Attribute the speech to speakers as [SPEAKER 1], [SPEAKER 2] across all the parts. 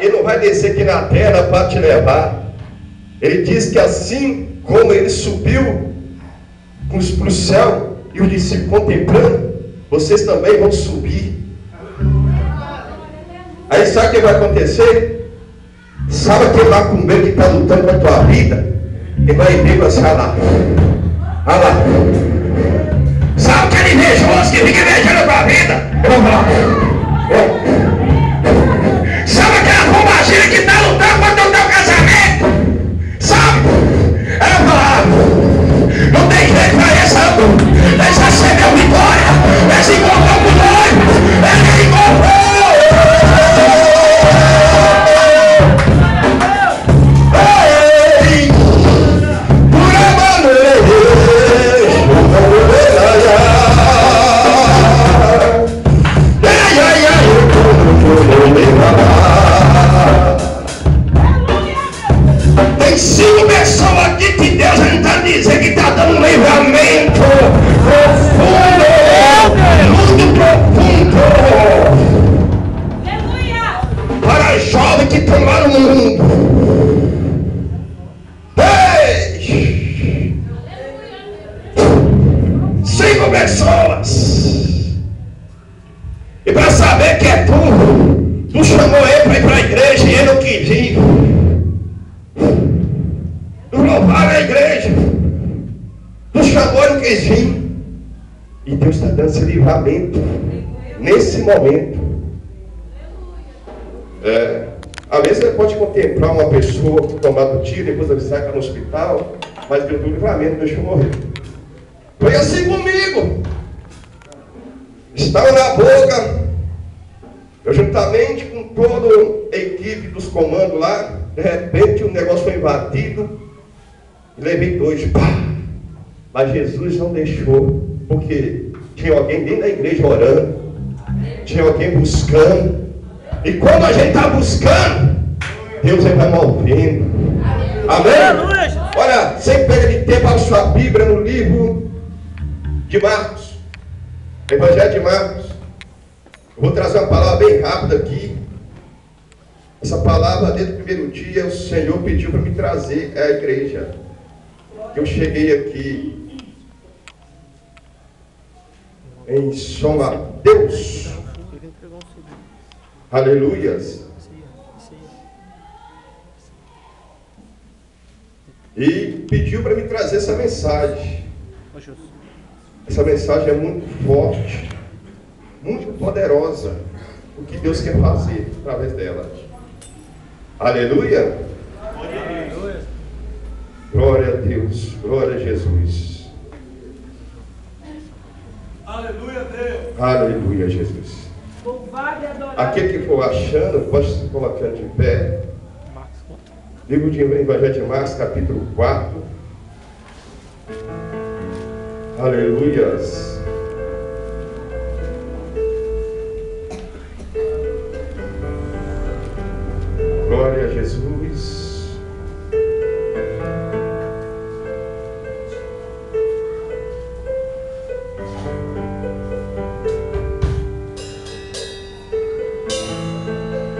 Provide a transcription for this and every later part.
[SPEAKER 1] ele não vai descer aqui na terra para te levar. Ele diz que assim como ele subiu para o céu e os discípulos contemplando, vocês também vão subir. Aí sabe o que vai acontecer? Sabe aquele macumbeiro que está lutando com a tua vida? Ele vai ver você, olha lá. Olha lá. Sabe aquele invejoso que fica invejando a tua vida? Eu vou falar. Sabe pessoas. E para saber que é tu, tu chamou ele para ir para a igreja e ele não quis ir. Tu louvaram a igreja. Tu chamou e não quis. E Deus está dando esse livramento nesse momento. É, às vezes você pode contemplar uma pessoa tomando tiro, depois ele sai para no hospital, mas deu livramento, deixa eu morrer. Foi assim comigo. Estava na boca, eu juntamente com toda a equipe dos comandos lá, de repente o negócio foi invadido, e levei dois, pá. Mas Jesus não deixou, porque tinha alguém dentro da igreja orando, tinha alguém buscando, e quando a gente está buscando, Deus está movendo. Amém? Olha, sem perda de tempo, a sua Bíblia no livro de Marcos. Evangelho de Marcos. Eu vou trazer uma palavra bem rápida aqui. Essa palavra, desde o primeiro dia, o Senhor pediu para me trazer à igreja. Eu cheguei aqui em som a Deus. Aleluias. E pediu para me trazer essa mensagem. Essa mensagem é muito forte, muito poderosa. O que Deus quer fazer através dela. Aleluia. Glória a Deus, glória a Jesus.
[SPEAKER 2] Aleluia, Deus.
[SPEAKER 1] Aleluia, Jesus. Aquele que for achando, pode se colocando de pé. Livro de Evangelho de Marcos, capítulo 4. Aleluias. Glória a Jesus.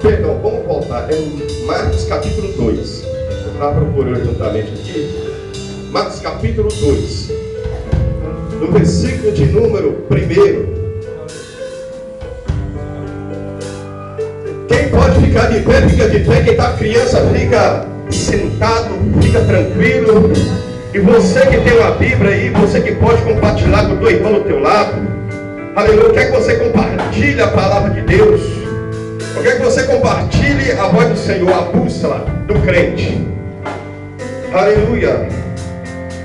[SPEAKER 1] Perdão, vamos voltar. É Marcos capítulo 2. Eu estava procurando juntamente aqui. Marcos capítulo 2. No versículo de número 1. Quem pode ficar de pé, fica de pé. Quem está criança, fica sentado, fica tranquilo. E você que tem uma Bíblia aí, você que pode compartilhar com o teu irmão do teu lado. Aleluia. Quer que você compartilhe a palavra de Deus? Eu quero que você compartilhe a voz do Senhor, a bússola do crente. Aleluia.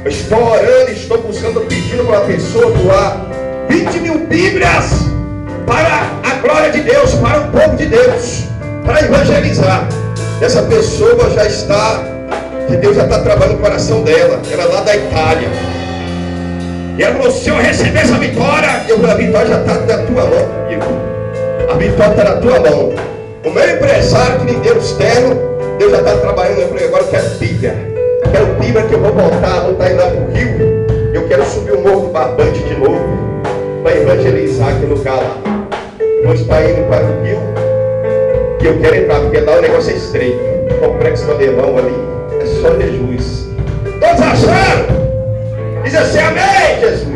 [SPEAKER 1] Estou orando, estou buscando, pedindo para a pessoa doar 20 mil Bíblias para a glória de Deus, para o povo de Deus, para evangelizar. Essa pessoa já está, que Deus já está trabalhando no coração dela, ela é lá da Itália. E ela falou, se receber essa vitória, eu a vitória já está na tua mão, comigo. A vitória está na tua mão. O meu empresário que me deu externo, Deus já está trabalhando. Eu falei, agora eu quero Bíblia. Quero Bíblia que eu vou voltar, vou estar indo lá para o Rio. Eu quero subir o morro Barbante de novo. Para evangelizar aquele lugar lá. Vou estar indo para o Rio. E eu quero entrar, porque lá o negócio é estreito. O complexo Mandelão ali. É só Jesus. Todos acharam? Diz assim, amém, Jesus.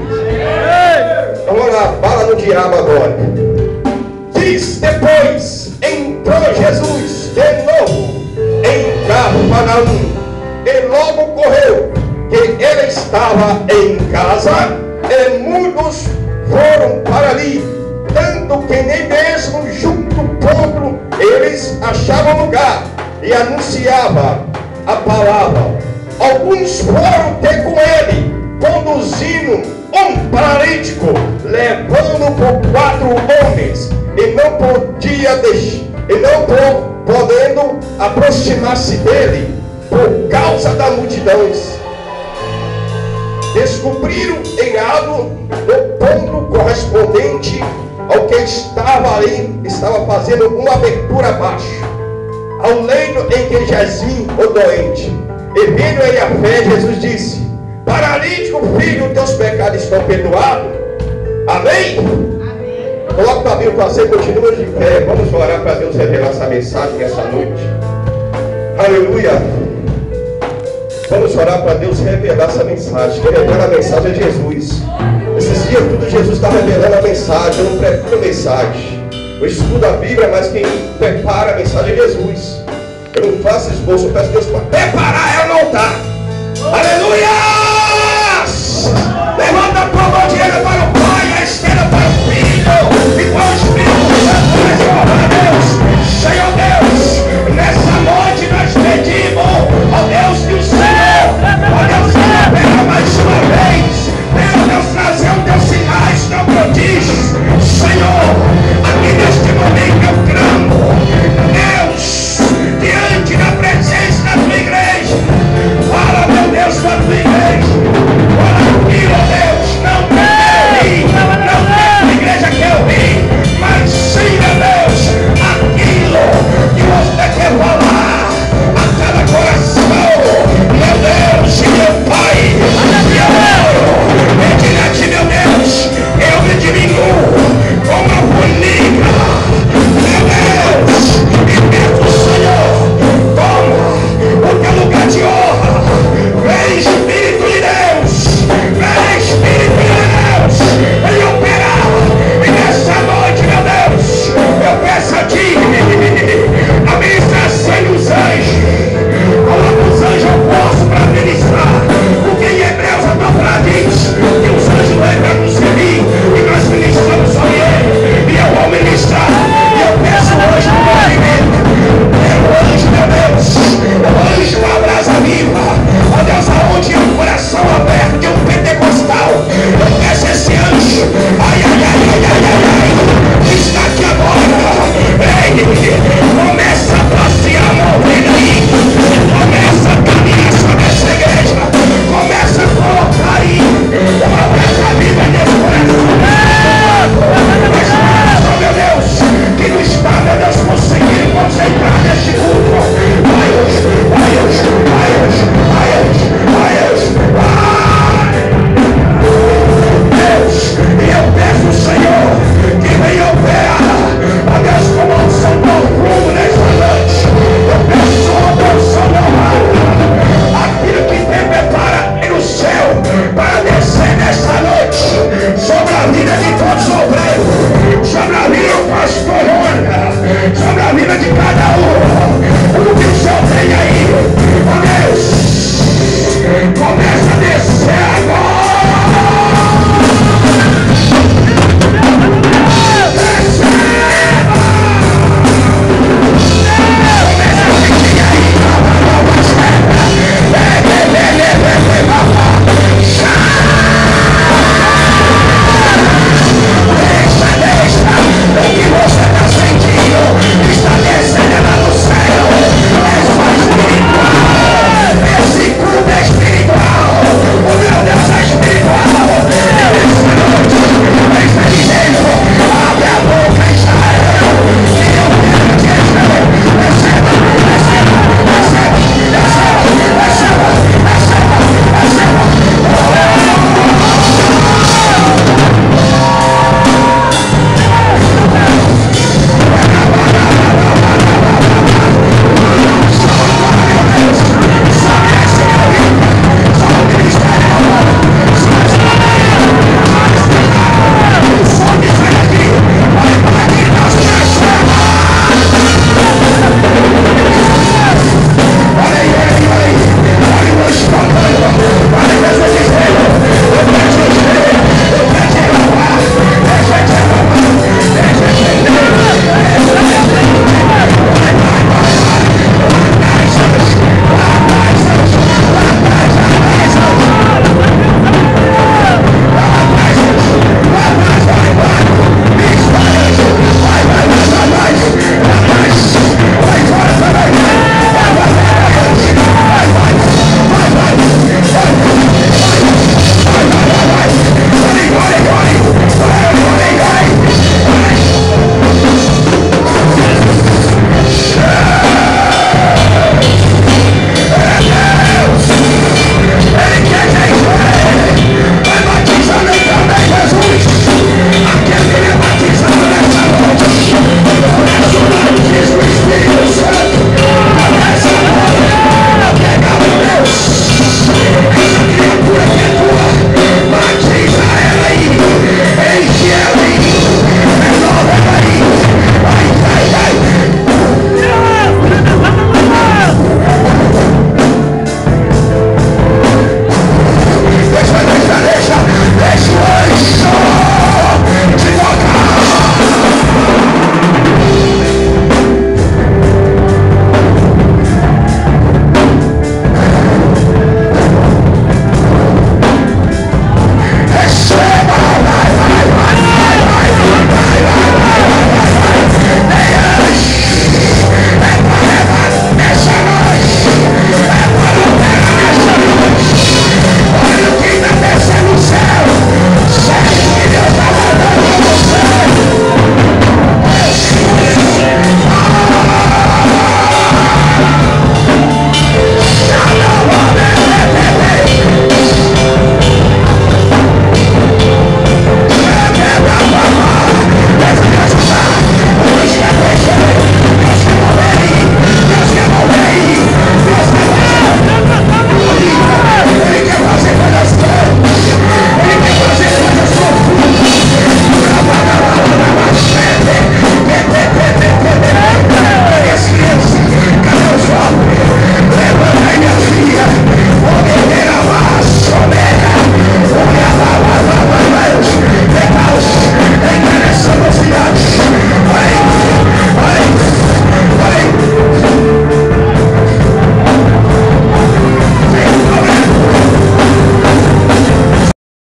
[SPEAKER 1] Então vamos lá, fala no diabo agora. Diz depois, entrou Jesus de novo em Cafarnaum. E logo correu que ele estava em casa e muitos foram para ali, tanto que nem mesmo junto ponto eles achavam lugar e anunciava a palavra. Alguns foram ter com ele conduzindo um paralítico, levando por quatro homens, e não podia deixar, e não podendo aproximar-se dele por causa da multidões. Descobriram em algo no ponto correspondente ao que estava ali, estava fazendo uma abertura abaixo, ao leito em que jazia o doente. E vendo ele a fé, Jesus disse: Paralítico, filho, teus pecados estão perdoados. Amém? Amém. Coloca o cabelo para você, continua de pé. Vamos orar para Deus revelar essa mensagem nessa noite. Aleluia. Vamos orar para Deus revelar essa mensagem. Quem a mensagem é Jesus. Esses dias tudo Jesus está revelando a mensagem. Eu não preparo a mensagem. Eu estudo a Bíblia, mas quem prepara a mensagem é Jesus. Eu não faço esboço, eu peço Deus para preparar ela no altar. Aleluia! Levanta a tua mão direita